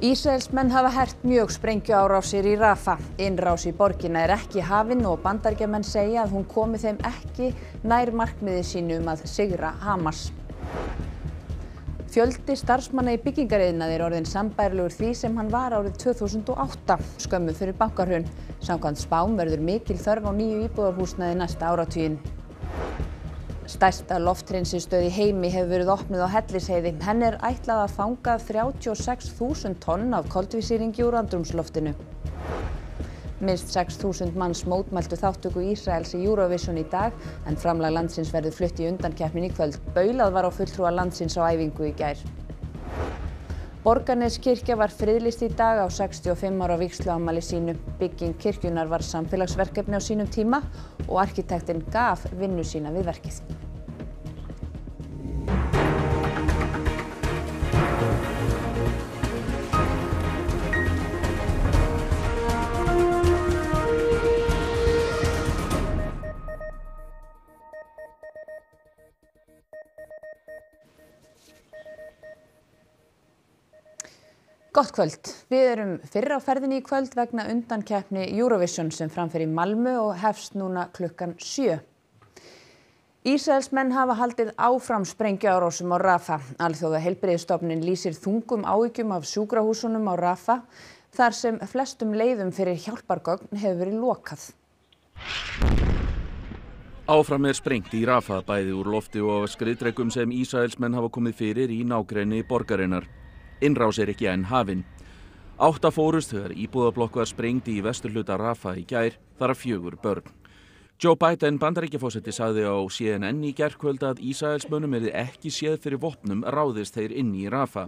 Ísraelsmenn hafa hert mjög sprengjuárásir í Rafa. Innrás í borgina er ekki hafin og bandaríkjamenn segja að hún komi þeim ekki nær markmiði sínu um að sigra Hamas. Fjöldi starfsmanna í byggingariðnaði er orðinn sambærilegur því sem hann var árið 2008, skömmu fyrir bankarhrun. Samkvæmt spám verður mikil þörf á nýju íbúðarhúsnæði næsta áratuginn. Stærsta loftreinsinstöð í heimi hefur verið opnuð á Hellisheiði. Henn er ætlað að fanga 36.000 tonn af koldvísýringi úr andrumsloftinu. Minnst 6.000 manns mótmæltu þáttöku Ísraels í Eurovision í dag en framlag landsins verður flutt í undankeppnin í kvöld. Baulað var á fulltrúa landsins á æfingu í gær. Borgarneskirkja var friðlist í dag á 65 ára vígsluámali sínu. Bygging kirkjunar var samfélagsverkefni á sínum tíma og arkitektinn gaf vinnu sína við verkið. Gott kvöld. Við erum fyrr á ferðinni í kvöld vegna undankeppni Eurovision sem framfer í Malmö og hefst núna klukkan 7. Ísraelsmenn hafa haldið áfram sprengjuárásum á Rafa. Alþjóða heilbreyðstofnin lýsir þungum áhyggjum af sjúkrahúsunum á Rafa þar sem flestum leiðum fyrir hjálpargögn hefur verið lokað. Áfram er sprengt í Rafa bæði úr lofti og skriðdregum sem Ísraelsmenn hafa komið fyrir í nágrenni borgarinnar. Innrás er ekki enn hafin. Átta fórust þegar íbúðablokk var sprengdi í vesturluta Rafa í gær þar að fjögur börn. Joe Biden bandaríkjafósetti sagði á CNN í gerðkvöld að Ísraelsmönnum erði ekki séð fyrir vopnum ráðist þeir inn í Rafa.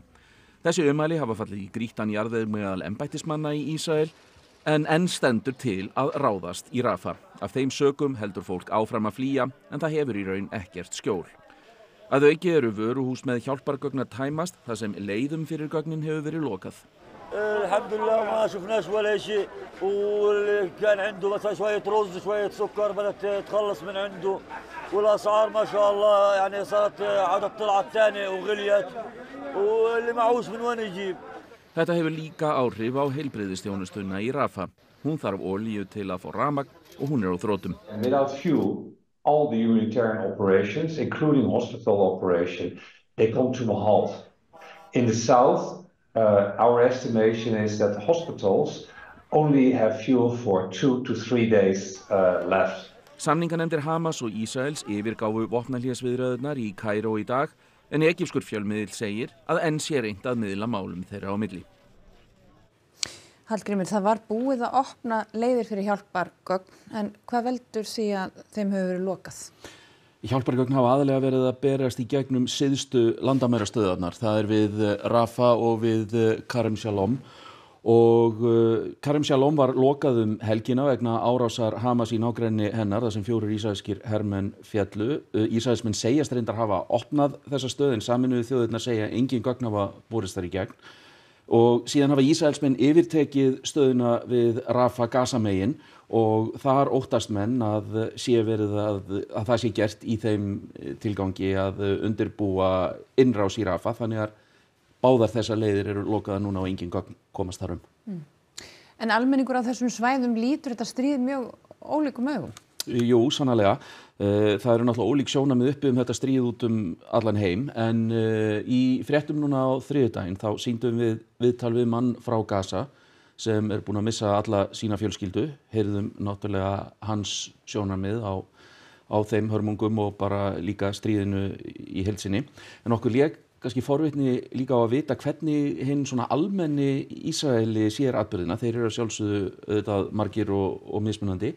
Þessi umæli hafa fallið í grítan jarðið meðal embættismanna í Ísrael en enn stendur til að ráðast í Rafa. Af þeim sökum heldur fólk áfram að flýja en það hefur í raun ekkert skjól. Að auki eru vöruhús með hjálpargögn að tæmast þar sem leiðum fyrir gögnin hefur verið lokað. الحمد لله ما شفناش ولا شيء واللي كان عنده مثلا شوية رز شوية سكر بدأت تخلص من عنده والأسعار ما شاء الله يعني صارت عادت طلعت تاني وغليت واللي معوش من وين يجيب Þetta hefur líka áhrif á heilbreyðistjónustuna í Rafa. Hún þarf ólíu til að fá ramag og hún er á þrótum. And without fuel, all the humanitarian operations, including hospital operation, they come to a halt. In the south, uh, our estimation is that hospitals only have fuel for two to three days uh, left. Samninganefndir Hamas og Ísraels yfirgáfu vopnalíðasviðröðunar í Kæró í dag en ekipskur fjölmiðil segir að enn sé reynd að miðla málum þeirra á milli. Hallgrimur, það var búið að opna leiðir fyrir hjálpargögn en hvað veldur því að þeim hefur verið lokað? Hjálpargögn hafa aðlega verið að berast í gegnum siðstu landamæra stöðarnar. Það er við Rafa og við Karim Shalom og Karim Shalom var lokað um helgina vegna árásar Hamas í nágrenni hennar þar sem fjórir ísæðskir hermenn fjallu. Ísæðismenn segjast reyndar hafa opnað þessa stöð en saminuðu þjóðirna segja engin gögn hafa borist þar í gegn og síðan hafa Ísraelsmenn yfirtekið stöðuna við Rafa Gaza-megin og þar óttast menn að, að, að það sé gert í þeim tilgangi að undirbúa innrás í Rafa þannig að báðar þessar leiðir eru lokaða núna og enginn komast þar um. Mm. En almenningur á þessum svæðum lítur þetta stríð mjög ólíkum augum? Jú, sannlega. Eh, það eru náttúrulega ólík sjónamið uppi um þetta stríð út um allan heim en uh, í fréttum núna á þriðdægin þá síndum við viðtal við mann frá Gaza sem er búin að missa alla sína fjölskyldu, heyrðum náttúrulega hans sjónamið á, á þeim hörmungum og bara líka stríðinu í helsinni. En okkur lék kannski forvitni líka á að vita hvernig hinn svona almenni Ísraeli sér atbyrðina, þeir eru sjálfsögðu auðvitað margir og, og mismunandi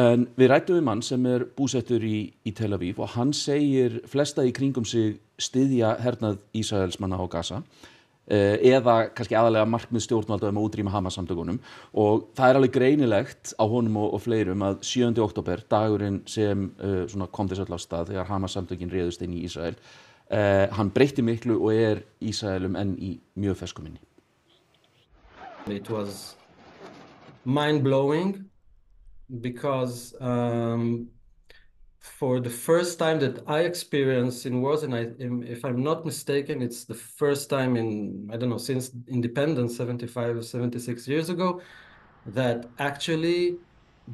en við rættum við mann sem er búsettur í, í Tel Aviv og hann segir flesta í kringum sig styðja hernað Ísraelsmanna á Gaza eh, eða kannski aðalega markmið stjórnvalda um að útrýma Hamas samtökunum og það er alveg greinilegt á honum og, og fleirum að 7. oktober, dagurinn sem uh, kom þess að stað þegar Hamas samtökin réðust inn í Ísrael hann breytti miklu og er Ísraelum enn í mjög ferskuminni. It was mind-blowing because um, for the first time that I experienced in wars, and I, if I'm not mistaken, it's the first time in, I don't know, since independence 75, 76 years ago, that actually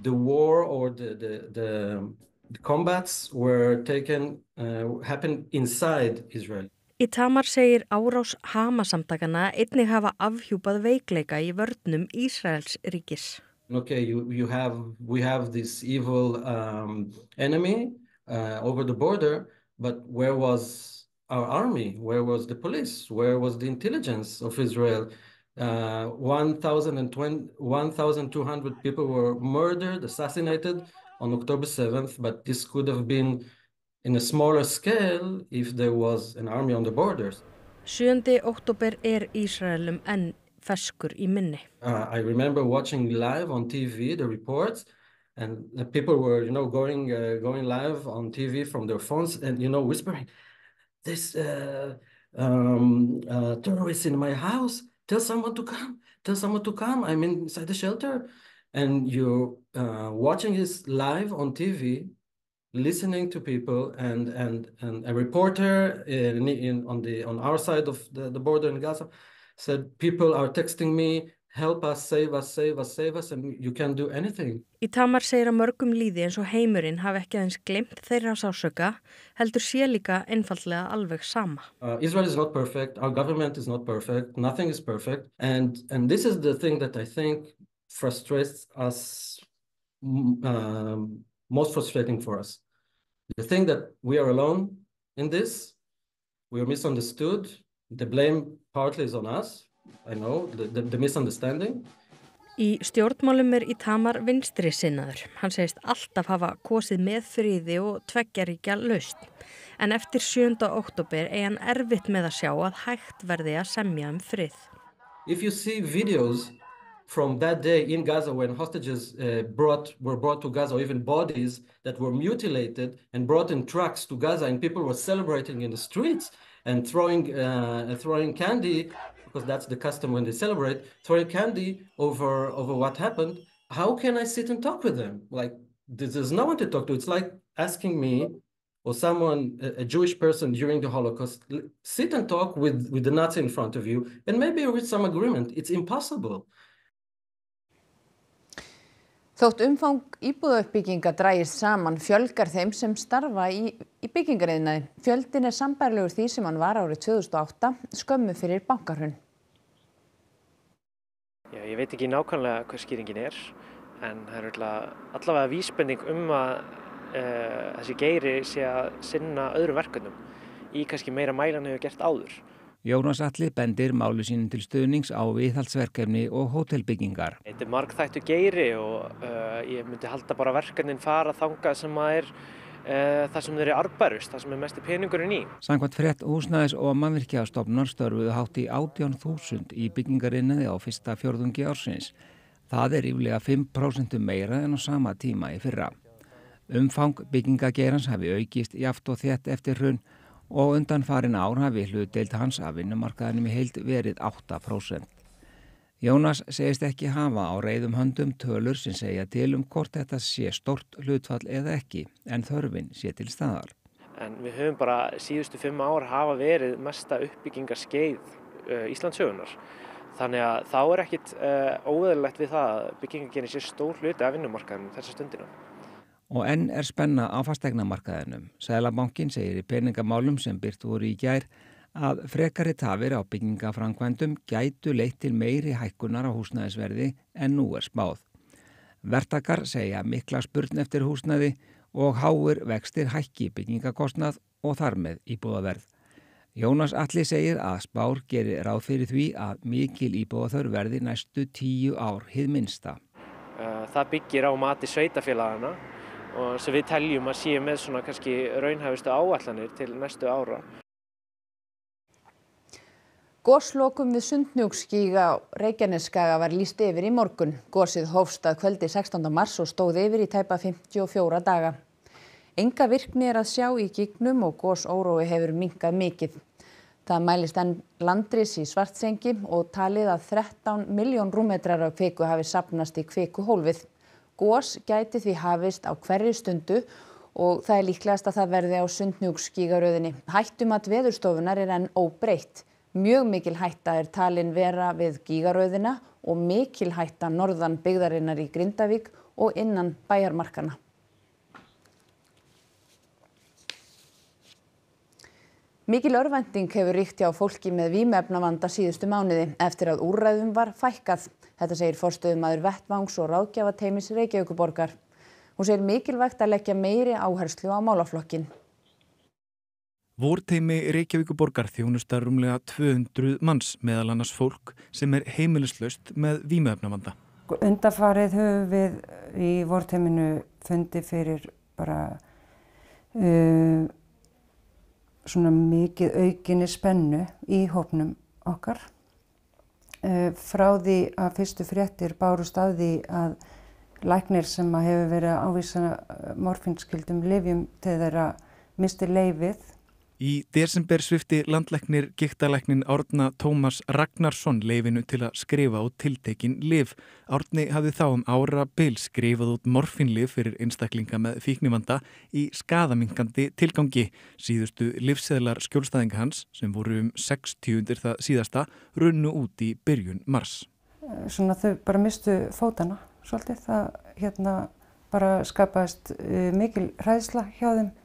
the war or the, the, the, the combats were taken, uh, happened inside Israel. Itamar segir árás Hamasamtakana einnig hafa afhjúpað veikleika í vörnum Ísraels ríkis. okay, you, you have, we have this evil um, enemy uh, over the border, but where was our army? Where was the police? Where was the intelligence of Israel? Uh, 1,200 people were murdered, assassinated on October 7th, but this could have been in a smaller scale if there was an army on the borders. 7. oktober er Ísraelum enn ferskur í minni. Uh, I remember watching live on TV the reports, and the people were, you know, going uh, going live on TV from their phones and you know whispering, "This uh, um, uh, terrorist in my house. Tell someone to come. Tell someone to come. I'm inside the shelter." And you're uh, watching this live on TV, listening to people, and and and a reporter in, in on the on our side of the, the border in Gaza said people are texting me help us, save us, save us, save us and you can't do anything. Ítamar segir að mörgum líði eins og heimurinn hafi ekki aðeins glimt þeirra sásöka heldur sé líka einfallega alveg sama. Uh, Israel is not perfect, our government is not perfect, nothing is perfect and, and this is the thing that I think frustrates us uh, most frustrating for us. The thing that we are alone in this, we are misunderstood, the blame partly is on us, I know, the, the, the misunderstanding. Í stjórnmálum er Ítamar vinstri sinnaður. Hann segist alltaf hafa kosið með friði og tveggjaríkja laust. En eftir 7. oktober er hann erfitt með að sjá að hægt verði að semja um frið. If you see videos from that day in Gaza when hostages uh, brought, were brought to Gaza, or even bodies that were mutilated and brought in trucks to Gaza and people were celebrating in the streets, and throwing uh, throwing candy because that's the custom when they celebrate throwing candy over over what happened. How can i sit and talk with them? Like there's no one to talk to. It's like asking me or someone a jewish person during the holocaust sit and talk with with the nazi in front of you and maybe reach some agreement. It's impossible Þótt umfang íbúðauppbygginga drægist saman fjölgar þeim sem starfa í, í byggingariðnaði. Fjöldin er sambærlegur því sem hann var árið 2008 skömmu fyrir bankarhun. Já, ég veit ekki nákvæmlega hvað skýringin er en það er allavega vísbending um að uh, þessi geiri sé að sinna öðrum verkefnum í kannski meira mælan hefur gert áður. Jónas Alli bendir málu sínum til stuðnings á viðhaldsverkefni og hótelbyggingar. Þetta er markþættu geiri og uh, ég myndi halda bara verkefnin fara þangað sem að er uh, það sem þeir eru arbærust, það sem er mest peningurinn í. Sankvæmt frett húsnæðis og mannvirkjastofnar störfuðu hátt í 18.000 í byggingarinnði á fyrsta fjörðungi ársins. Það er yfirlega 5% meira en á sama tíma í fyrra. Umfang byggingagerans hafi aukist jaft og þétt eftir hrunn og undan farin ár hafi hlutdeild hans af vinnumarkaðinum í heild verið 8%. Jónas segist ekki hafa á reyðum höndum tölur sem segja til um hvort þetta sé stort hlutfall eða ekki en þörfin sé til staðar. En við höfum bara síðustu fimm ár hafa verið mesta uppbyggingarskeið uh, Íslandsögunar. Þannig að þá er ekkit uh, óveðilegt við það að byggingagerinn sé stór hluti af vinnumarkaðinum þessa stundina. Og enn er spenna á fastegnamarkaðinum. Sælabankin segir í peningamálum sem byrt voru í gær að frekari tafir á byggingafrangvændum gætu leitt til meiri hækkunar á húsnæðisverði en nú er spáð. Vertakar segja mikla spurn eftir húsnæði og háur vextir hækki byggingakostnað og þar með íbúðaverð. Jónas Alli segir að spár gerir ráð fyrir því að mikil íbúðaþör verði næstu tíu ár hið minsta. Það byggir á mati sveitafélagana og sem við teljum að séu með svona kannski raunhæfustu áallanir til næstu ára. Góslokum við Sundnjúkskíga Reykjaneskaga var líst yfir í morgun. Gósið hófst að kvöldi 16. mars og stóð yfir í tæpa 54 daga. Enga virkni er að sjá í gígnum og gósórói hefur minkað mikið. Það mælist enn landris í svartsengi og talið að 13 miljón rúmetrar af kviku hafi sapnast í kvikuhólfið. Gós gæti því hafist á hverju stundu og það er líklegast að það verði á sundnjúksgígaröðinni. Hættumat veðurstofunar er enn óbreytt. Mjög mikil hætta er talin vera við gígaröðina og mikil hætta norðan byggðarinnar í Grindavík og innan bæjarmarkana. Mikil örvending hefur ríkt hjá fólki með vímefnavanda síðustu mánuði eftir að úrræðum var fækkað. Þetta segir forstöðumadur Vettvangs og ráðgjafateimis Reykjavíkuborgar. Hún segir mikilvægt að leggja meiri áherslu á málaflokkin. Vorteimi Reykjavíkuborgar þjónustar rúmlega 200 manns meðal annars fólk sem er heimilislaust með vímefnavanda. Undarfarið höfum við í vorteiminu fundi fyrir bara uh, svona mikið aukinni spennu í hópnum okkar. Uh, frá því að fyrstu fréttir bárust af því að læknir sem að hefur verið að ávísa morfinskildum livjum til þeirra misti leifið Í desember svifti landlæknir giktalæknin Árna Tómas Ragnarsson leifinu til að skrifa út tiltekin liv. Árni hafði þá um ára byl skrifað út morfinlif fyrir einstaklinga með fíknivanda í skadamingandi tilgangi. Síðustu livseðlar skjólstæðinga hans, sem voru um 60 undir það síðasta, runnu út í byrjun mars. Svona þau bara mistu fótana svolítið. Það hérna bara skapaðist uh, mikil hræðsla hjá þeim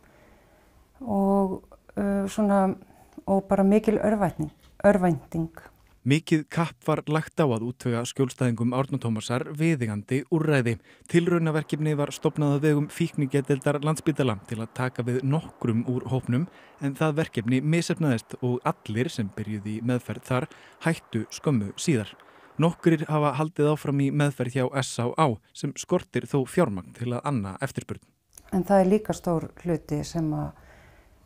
og uh, svona, og bara mikil örvætning, örvænting. Mikið kapp var lagt á að útvöga skjólstæðingum Árnatómasar viðigandi úrræði. Tilraunaverkefni var stopnað að vegum fíkningedeldar landsbytala til að taka við nokkrum úr hópnum en það verkefni misefnaðist og allir sem byrjuði í meðferð þar hættu skömmu síðar. Nokkurir hafa haldið áfram í meðferð hjá S.A.A. sem skortir þó fjármagn til að anna eftirspurn. En það er líka stór hluti sem að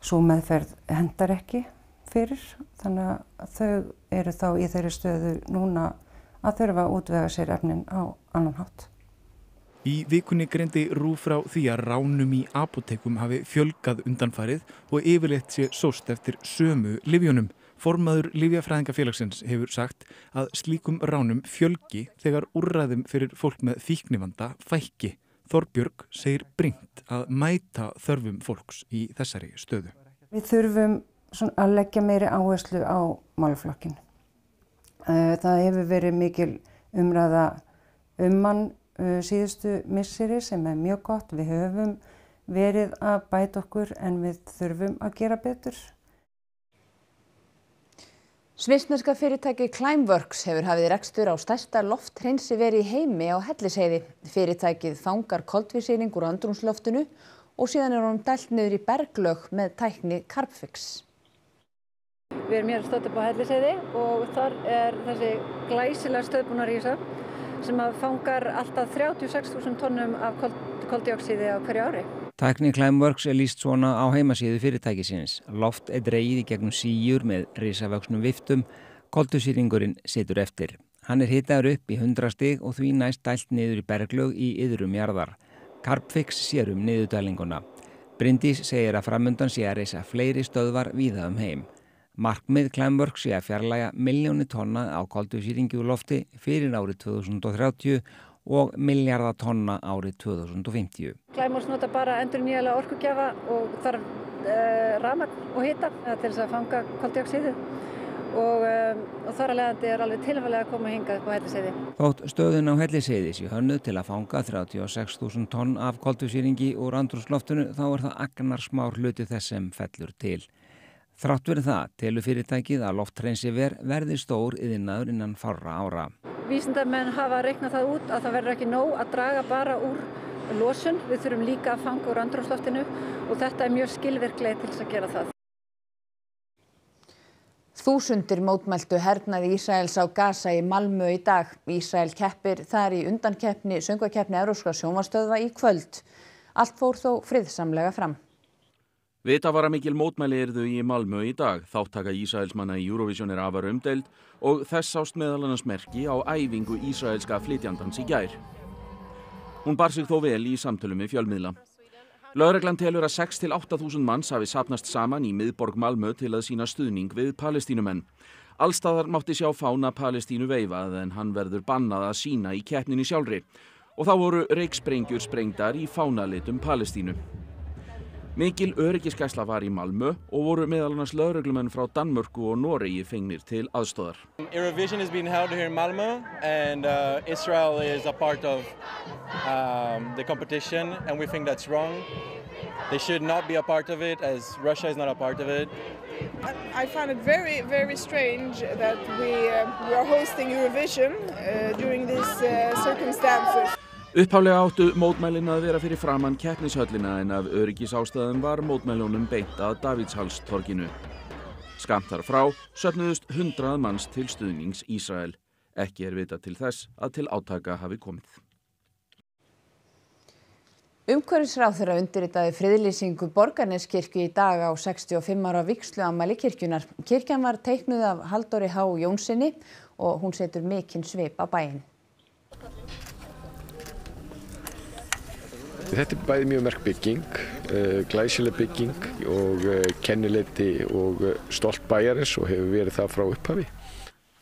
svo meðferð hendar ekki fyrir þannig að þau eru þá í þeirri stöðu núna að þurfa að útvega sér efnin á annan hátt. Í vikunni greindi rúf frá því að ránum í apotekum hafi fjölgað undanfarið og yfirleitt sé sóst eftir sömu livjónum. Formaður Livjafræðingafélagsins hefur sagt að slíkum ránum fjölgi þegar úrræðum fyrir fólk með fíknivanda fækki. Þorbjörg segir bringt að mæta þörfum fólks í þessari stöðu. Við þurfum að leggja meiri áherslu á málflokkin. Það hefur verið mikil umræða um mann síðustu misseri sem er mjög gott. Við höfum verið að bæta okkur en við þurfum að gera betur. Svisneska fyrirtæki Climeworks hefur hafið rekstur á stærsta lofthreinsi veri í heimi á Helliseiði. Fyrirtækið fangar koldvísýring úr andrumsloftinu og síðan er hún dælt niður í berglög með tækni Carbfix. Við erum hér stótt upp á Helliseiði og þar er þessi glæsilega stöðbúnarísa sem fangar alltaf 36.000 tónnum af koldioksíði á hverju ári. Tækni Climeworks er líst svona á heimasíðu fyrirtækisins. Loft er dreyið í gegnum síjur með risavöksnum viftum, koldusýringurinn situr eftir. Hann er hitaður upp í 100 stig og því næst dælt niður í berglög í yðrum jarðar. Carbfix sér um niðurdælinguna. Bryndís segir að framöndan sé að reysa fleiri stöðvar víða um heim. Markmið Climeworks sé að fjarlæga miljóni tonna á koldusýringi úr lofti fyrir árið 2030 og miljardar árið 2050. Klæmurs nota bara endur nýjalega orkugjafa og þarf uh, rafmagn og hita til þess að fanga koldioksiðu og, um, og þar að leiðandi er alveg tilfælega að koma hingað på helliseiði. Þótt stöðun á helliseiði sé hönnu til að fanga 36.000 tonn af koldioksýringi úr andrúsloftinu þá er það agnar smár hluti þess sem fellur til. Þrátt verið það telur fyrirtækið að lofthreinsi ver verði stór yðinnaður innan farra ára. Vísindamenn hafa reiknað það út að það verður ekki nóg að draga bara úr losun. Við þurfum líka að fanga úr andrumsloftinu og þetta er mjög skilvirklega til þess að gera það. Þúsundir mótmæltu hernaði Ísraels á Gaza í Malmö í dag. Ísrael keppir þar í undankeppni söngakeppni Európska sjónvarstöðva í kvöld. Allt fór þó friðsamlega fram. Vita var að mikil mótmæli erðu í Malmö í dag. Þáttaka Ísraelsmanna í Eurovision er afar umdeild og þess sást meðal annars merki á æfingu Ísraelska flytjandans í gær. Hún bar sig þó vel í samtölu með fjölmiðla. Lögreglan telur að 6-8 þúsund manns hafi sapnast saman í miðborg Malmö til að sína stuðning við palestínumenn. Allstaðar mátti sjá fána palestínu veifað en hann verður bannað að sína í keppninni sjálfri og þá voru reiksprengjur sprengdar í fánalitum palestínu. Mikil öryggiskæsla var í Malmö og voru meðal annars lögreglumenn frá Danmörku og Noregi fengnir til aðstóðar. Eurovision is being held here in Malmö and uh, Israel is a part of um, the competition and we think that's wrong. They should not be a part of it as Russia is not a part of it. I find it very, very strange that we, uh, we are hosting Eurovision uh, during these uh, circumstances. Upphaflega áttu mótmælin að vera fyrir framann keppnishöllina en af öryggisástæðum var mótmælunum beint að Davíðshalstorginu. Skamt þar frá söfnuðust hundrað manns til stuðnings Ísrael. Ekki er vita til þess að til átaka hafi komið. Umhverfisráþurra undirritaði friðlýsingu Borgarneskirkju í dag á 65 ára vikslu ammali kirkjunar. Kirkjan var teiknuð af Haldóri Há Jónssoni og hún setur mikinn svip á bæinn. Þetta er bæði mjög merk bygging, uh, glæsileg bygging og uh, kennileiti og uh, stolt bæjarins og hefur verið það frá upphafi.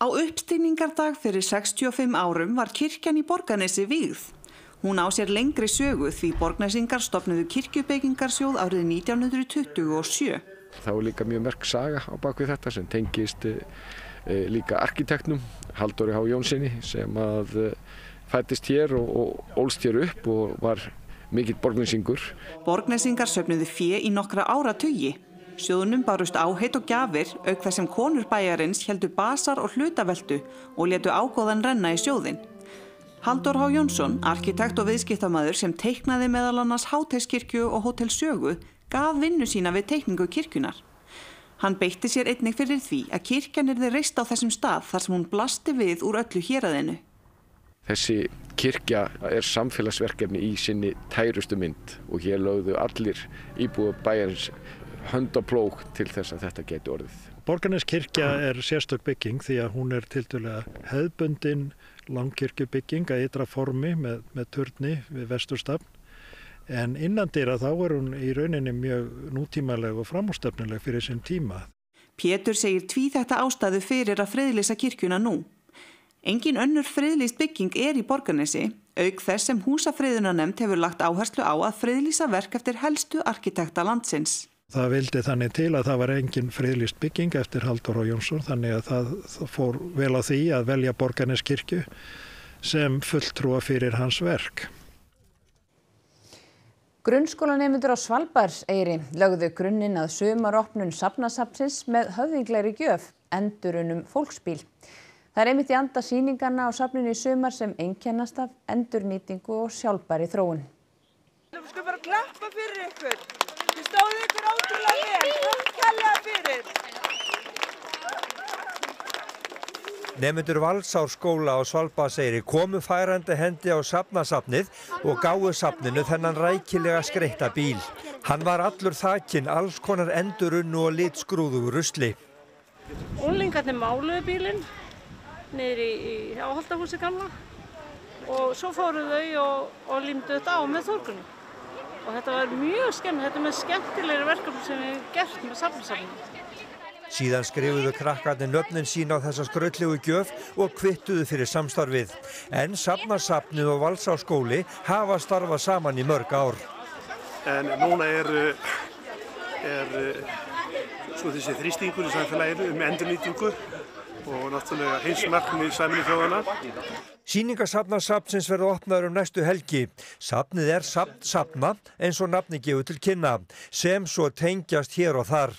Á uppstigningardag fyrir 65 árum var kirkjan í Borganesi vígð. Hún á sér lengri sögu því borgnesingar stopnuðu kirkjubyggingarsjóð árið 1927. Það var líka mjög merk saga á bakvið þetta sem tengist líka arkitektum Haldóri Há Jónssoni sem að fættist hér og, og ólst hér upp og var mikill borgnesingur. Borgnesingar söfnuðu fjö í nokkra áratugi. Sjóðunum barust áheit og gjafir auk þess sem konur bæjarins heldu basar og hlutaveldu og letu ágóðan renna í sjóðin. Haldur Há Jónsson, arkitekt og viðskiptamæður sem teiknaði meðal annars Háteiskirkju og Hótel Sögu, gaf vinnu sína við teikningu kirkjunar. Hann beitti sér einnig fyrir því að kirkjan er þið reist á þessum stað þar sem hún blasti við úr öllu héræðinu. Þessi kirkja er samfélagsverkefni í sinni tærustu mynd og hér lögðu allir íbúið bæjarins hönd og plók til þess að þetta geti orðið. Borgarnes kirkja er sérstök bygging því að hún er tildulega hefðbundin langkirkjubygging að ytra formi með, með turni við vesturstafn en innandýra þá er hún í rauninni mjög nútímaleg og framústefnileg fyrir sinn tíma. Pétur segir tví þetta ástæðu fyrir að friðlýsa kirkjuna nú. Engin önnur friðlýst bygging er í Borgarnesi, auk þess sem húsafriðunanemnd hefur lagt áherslu á að friðlýsa verk eftir helstu arkitekta landsins. Það vildi þannig til að það var engin friðlýst bygging eftir Haldur og Jónsson þannig að það, það fór vel á því að velja Borgarneskirkju sem fulltrúa fyrir hans verk. Grunnskólanemundur á Svalbarseyri lögðu grunninn að sumaropnun safnasapsins með höfðinglegri gjöf, endurunum fólksbíl. Það er einmitt í anda síningarna á safninu í sumar sem einkennast af endurnýtingu og sjálfbæri þróun. Við skulum bara klappa fyrir ykkur. Þið stóðu ykkur ótrúlega vel. Takk kærlega fyrir. Nefnendur Valsárskóla á Svalbaseyri komu færandi hendi á safnasafnið og gáðu safninu þennan rækilega skreitta bíl. Hann var allur þakinn alls konar endurunnu og litskrúðu rusli. Úlingarnir máluðu bílinn niður í, í áhaldahúsi gamla og svo fóru þau og, og límdu þetta á með þórkunni. Og þetta var mjög skemmt, þetta er með skemmtilegri verkefni sem við hefum gert með safnasafninu. Síðan skrifuðu krakkarnir nöfnin sín á þessa skröllegu gjöf og kvittuðu fyrir samstarfið. En safnarsafnið og valsáskóli hafa starfað saman í mörg ár. En núna er, er svo þessi þrýstingur í samfélaginu um endurnýtingu og náttúrulega heimsmarkmið Saminu þjóðana. Sýningasafnarsafnsins verður opnaður um næstu helgi. Safnið er safn safna eins og nafni gefur til kynna, sem svo tengjast hér og þar.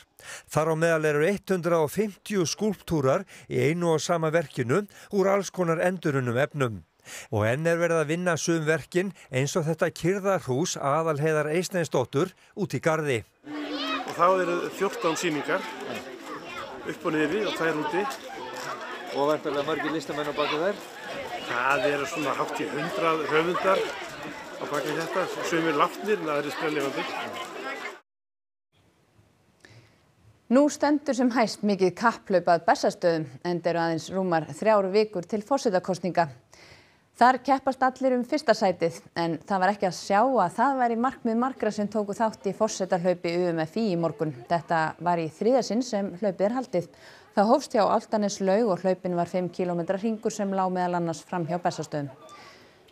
Þar á meðal eru 150 skúlptúrar í einu og sama verkinu úr alls konar endurunum efnum. Og enn er verið að vinna sum verkin eins og þetta kyrðarhús aðalheðar Eisneinsdóttur út í gardi. Og þá eru 14 síningar upp og niður og úti. Og verðarlega margir listamenn á baki þær? Það eru svona hátt í 100 höfundar á baki þetta, sumir látnir en það eru sprellifandi. Nú stendur sem hæst mikið kapplaupað Bessastöðum en eru aðeins rúmar þrjár vikur til fórsetakostninga. Þar keppast allir um fyrsta sætið en það var ekki að sjá að það væri markmið margra sem tóku þátt í fórsetarhlaupi UMFI í morgun. Þetta var í þriðasinn sem hlaupið er haldið. Það hófst hjá Altanes laug og hlaupin var 5 km ringur sem lág meðal annars fram hjá Bessastöðum.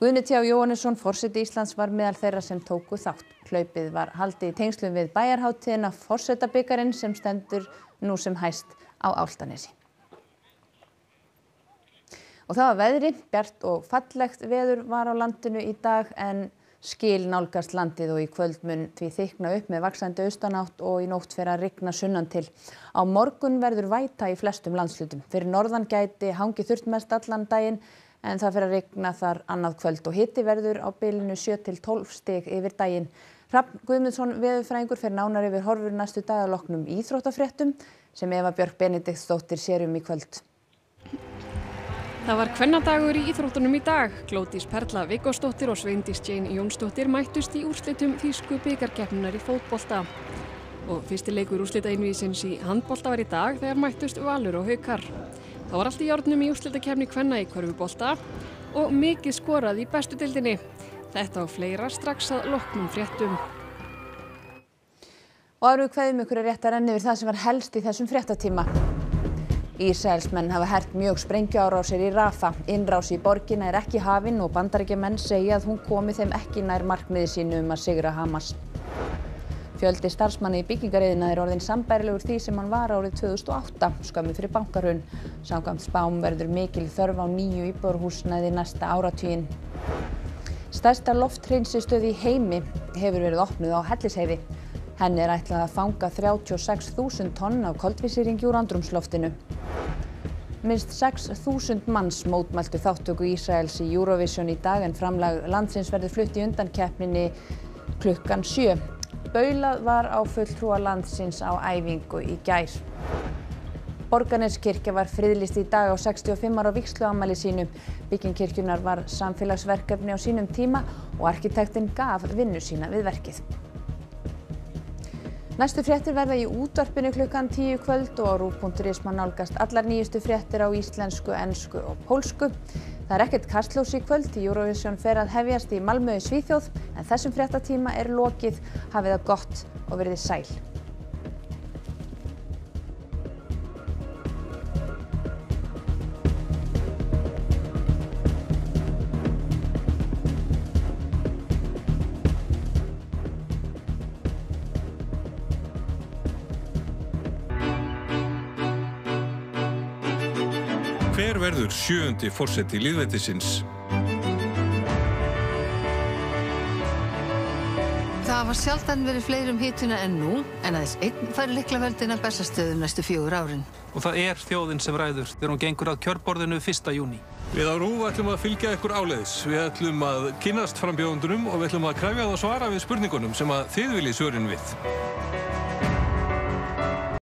Guðni Tjá Jóhannesson, forseti Íslands, var meðal þeirra sem tóku þátt. Hlaupið var haldið í tengslum við bæjarháttíðina forsetabyggarinn sem stendur nú sem hæst á Áltanesi. Og það var veðri, bjart og fallegt veður var á landinu í dag en skil nálgast landið og í kvöld mun því þykna upp með vaksandi austanátt og í nótt fyrir að rigna sunnan til. Á morgun verður væta í flestum landslutum. Fyrir norðan gæti hangi þurft mest allan daginn en það fyrir að rigna þar annað kvöld og hitti verður á bylunu 7-12 stig yfir daginn. Hrafn Guðmundsson veðurfræðingur fyrir nánar yfir horfur næstu dagaloknum íþróttafréttum sem Eva Björk Benediktsdóttir sérum í kvöld. Það var kvennadagur í íþróttunum í dag. Glótís Perla Vigosdóttir og Sveindís Jane Jónsdóttir mættust í úrslitum þýsku byggarkeppnunar í fótbolta. Og fyrsti leikur úrslita innvísins í handbolta var í dag þegar mættust Valur og Haukar. Það var allt í járnum í úrslitakefni kvenna í körfubolta og mikið skorað í bestu dildinni. Þetta og fleira strax að loknum fréttum. Og aðru hverjum ykkur er rétt að renni yfir það sem var helst í þessum fréttatíma. Ísraelsmenn hafa hert mjög sprengjuárásir í Rafa. Innrás í borgina er ekki hafin og bandarækjumenn segja að hún komi þeim ekki nær markmiði sínu um að sigra Hamas. Fjöldi starfsmanni í byggingariðina er orðin sambærilegur því sem hann var árið 2008, skömmu fyrir bankarun. Samkvæmt spám verður mikil þörf á nýju íbúrhúsnaði næsta áratvíin. Stærsta lofthreinsistöð í heimi hefur verið opnuð á Hellisheiði. Henni er ætlað að fanga 36.000 tonn af koldvísýringi úr andrumsloftinu. Minst 6.000 manns mótmæltu þáttöku Ísraels í Eurovision í dag en framlag landsins verður flutt í undankeppninni klukkan 7. Baulað var á fulltrúa landsins á æfingu í gær. Borgarneskirkja var friðlist í dag á 65 ára viksluamæli sínu. Bygging kirkjunar var samfélagsverkefni á sínum tíma og arkitektinn gaf vinnu sína við verkið. Næstu fréttir verða í útvarpinu klukkan 10 kvöld og á rúf.is má nálgast allar nýjustu fréttir á íslensku, ensku og pólsku. Það er ekkert kastlós í kvöld í Eurovision fer að hefjast í Malmö í Svíþjóð en þessum fréttatíma er lokið. Hafið það gott og verið sæl. Verður sjöundi fórseti líðvættisins? Það hafa sjaldan verið fleiri um hituna en nú, en aðeins einn fær liklaveldin að bestastöðum næstu fjögur árin. Og það er þjóðin sem ræður þegar hún gengur að kjörborðinu 1. júni. Við á Rúf ætlum að fylgja ykkur áleiðis. Við ætlum að kynast frambjóðundunum og við ætlum að kræfja það svara við spurningunum sem að þið viljið svörin við.